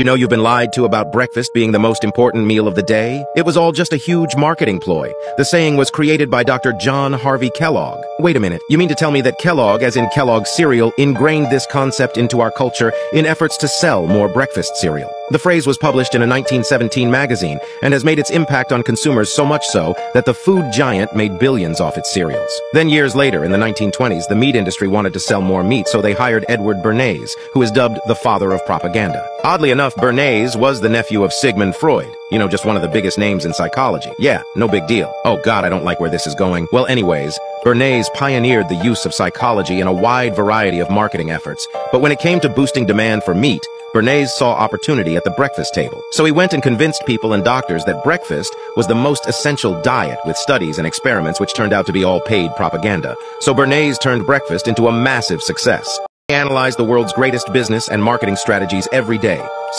you know you've been lied to about breakfast being the most important meal of the day? It was all just a huge marketing ploy. The saying was created by Dr. John Harvey Kellogg. Wait a minute, you mean to tell me that Kellogg, as in Kellogg's cereal, ingrained this concept into our culture in efforts to sell more breakfast cereal? The phrase was published in a 1917 magazine and has made its impact on consumers so much so that the food giant made billions off its cereals. Then years later, in the 1920s, the meat industry wanted to sell more meat, so they hired Edward Bernays, who is dubbed the father of propaganda. Oddly enough, Bernays was the nephew of Sigmund Freud. You know, just one of the biggest names in psychology. Yeah, no big deal. Oh god, I don't like where this is going. Well, anyways, Bernays pioneered the use of psychology in a wide variety of marketing efforts. But when it came to boosting demand for meat, Bernays saw opportunity at the breakfast table. So he went and convinced people and doctors that breakfast was the most essential diet with studies and experiments which turned out to be all paid propaganda. So Bernays turned breakfast into a massive success. He analyzed the world's greatest business and marketing strategies every day. So